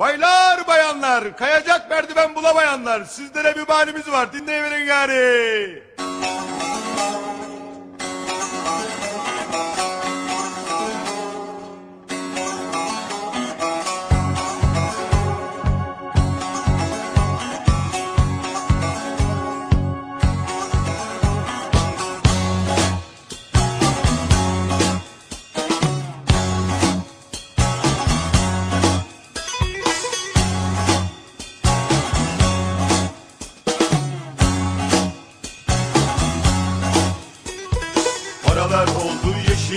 Baylar bayanlar, kayacak merdiven bulamayanlar, sizlere bir bahanemiz var, dinleyiverin gari.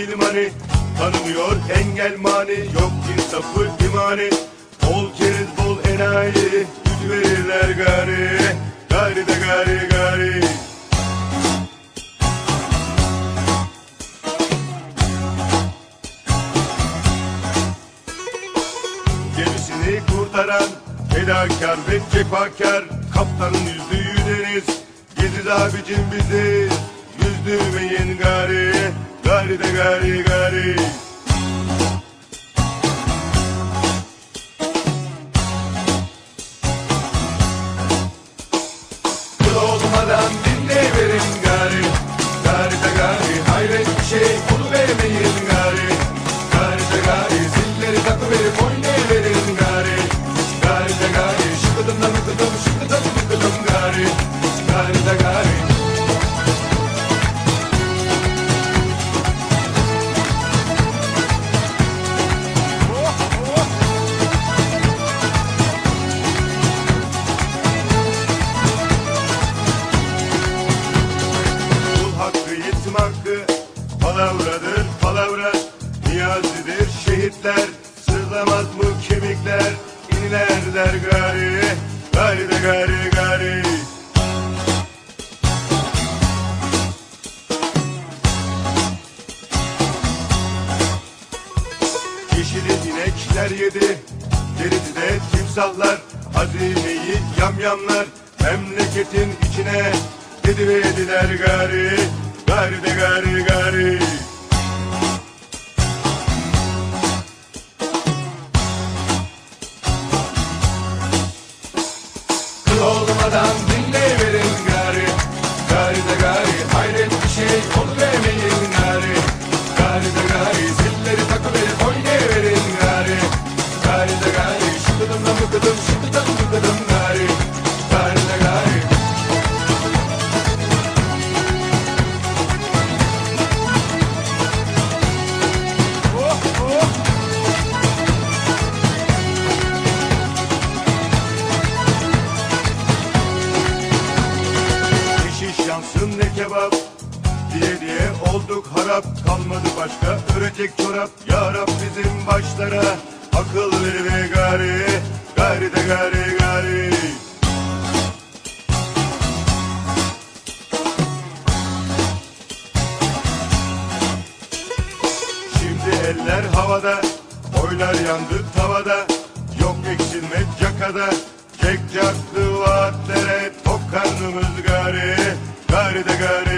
Yeşil mani, tanımıyor engel mani, yok insafı imani. Bol keriz bol enayi, güç verirler gari, gari de gari gari. Gemisini kurtaran fedakar ve cefakar. Kaptanın yüzdüğü deniz Geziz abicim bizi Yüzdürmeyin gari Gari de gari gari şehitler Sırlamaz mı kemikler. İniler gari Gari de gari gari. Yeşili inekler yedi Gerisi de timsahlar. Hazineyi yamyamlar Memleketin içine. Gidiverdiler gari Gari de gari gari Kıl olmadan dinleyiverin gari. Gari de gari hayret bir şey Oluvermeyin gari. Gari de gari zilleri takıverip oynayıverin gari. Gari de gari şıkıdım da mıkıdım şıkıdım mıkıdım olduk harap Kalmadı başka. Örecek çorap Ya Rab bizim başlara. Akıl ver ve gari Gari de gari gari. Şimdi eller havada Oylar yandı tavada. Yok eksilme cakada Çek caktı vaatlere. Tok karnımız gari Gari de gari